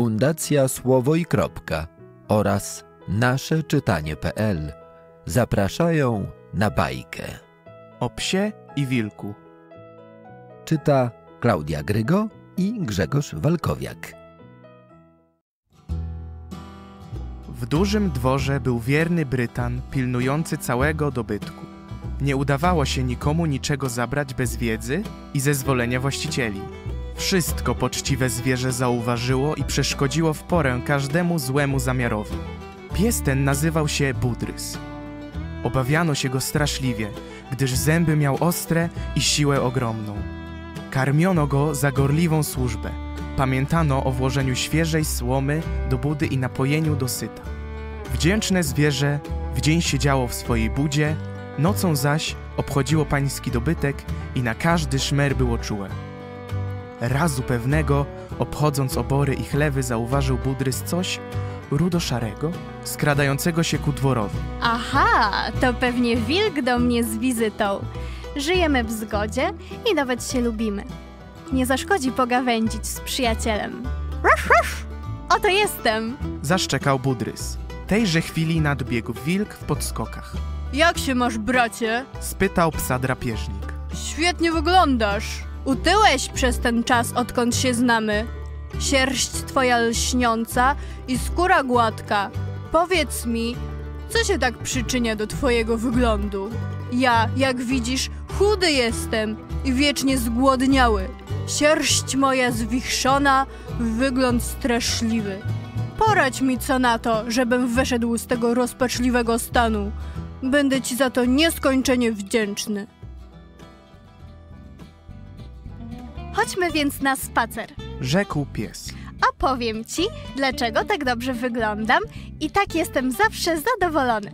Fundacja Słowo i Kropka oraz nasze czytanie.pl zapraszają na bajkę. O psie i wilku. Czyta Klaudia Grygo i Grzegorz Walkowiak. W dużym dworze był wierny Brytan pilnujący całego dobytku. Nie udawało się nikomu niczego zabrać bez wiedzy i zezwolenia właścicieli. Wszystko poczciwe zwierzę zauważyło i przeszkodziło w porę każdemu złemu zamiarowi. Pies ten nazywał się Budrys. Obawiano się go straszliwie, gdyż zęby miał ostre i siłę ogromną. Karmiono go za gorliwą służbę. Pamiętano o włożeniu świeżej słomy do budy i napojeniu dosyta. Wdzięczne zwierzę w dzień siedziało w swojej budzie, nocą zaś obchodziło pański dobytek i na każdy szmer było czułe. Razu pewnego, obchodząc obory i chlewy, zauważył Budrys coś rudo-szarego, skradającego się ku dworowi. Aha, to pewnie wilk do mnie z wizytą. Żyjemy w zgodzie i nawet się lubimy. Nie zaszkodzi pogawędzić z przyjacielem. Ruff, ruff! Oto jestem! Zaszczekał Budrys. Tejże chwili nadbiegł wilk w podskokach. Jak się masz, bracie? Spytał psa drapieżnik. Świetnie wyglądasz. Utyłeś przez ten czas, odkąd się znamy. Sierść twoja lśniąca i skóra gładka. Powiedz mi, co się tak przyczynia do twojego wyglądu? Ja, jak widzisz, chudy jestem i wiecznie zgłodniały. Sierść moja zwichrzona, wygląd straszliwy. Poradź mi co na to, żebym wyszedł z tego rozpaczliwego stanu. Będę ci za to nieskończenie wdzięczny. Chodźmy więc na spacer. Rzekł pies. A powiem ci, dlaczego tak dobrze wyglądam i tak jestem zawsze zadowolony.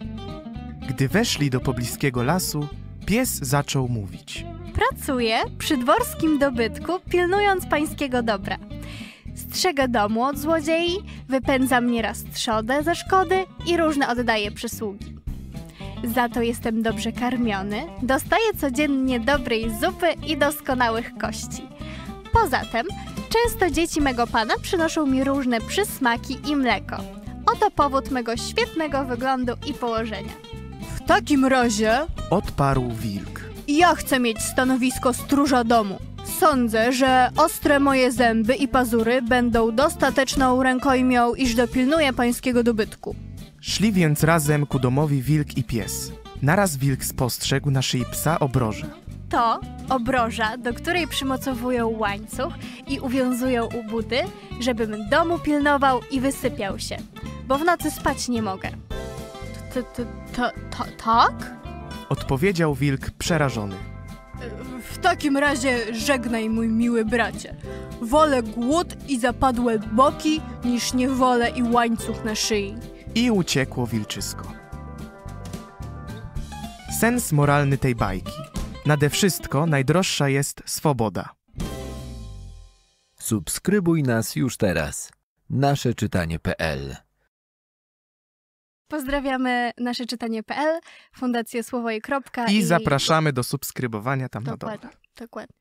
Gdy weszli do pobliskiego lasu, pies zaczął mówić. Pracuję przy dworskim dobytku, pilnując pańskiego dobra. Strzegę domu od złodziei, wypędzam nieraz trzodę ze szkody i różne oddaję przysługi. Za to jestem dobrze karmiony, dostaję codziennie dobrej zupy i doskonałych kości. Poza tym, często dzieci mego pana przynoszą mi różne przysmaki i mleko. Oto powód mego świetnego wyglądu i położenia. W takim razie Odparł wilk. ja chcę mieć stanowisko stróża domu. Sądzę, że ostre moje zęby i pazury będą dostateczną rękojmią, iż dopilnuję pańskiego dobytku. Szli więc razem ku domowi wilk i pies. Naraz wilk spostrzegł na szyi psa obroże. To obroża, do której przymocowują łańcuch i uwiązują u budy, żebym domu pilnował i wysypiał się, bo w nocy spać nie mogę. To, to, to, to, tak? Odpowiedział wilk przerażony. W takim razie żegnaj, mój miły bracie. Wolę głód i zapadłe boki, niż niewolę i łańcuch na szyi. I uciekło wilczysko. Sens moralny tej bajki. Nade wszystko najdroższa jest swoboda. Subskrybuj nas już teraz. Nasze czytanie.pl Pozdrawiamy nasze czytanie.pl, Fundację Słowo i Kropka. I zapraszamy do subskrybowania tam na dole. Dokładnie, dokładnie.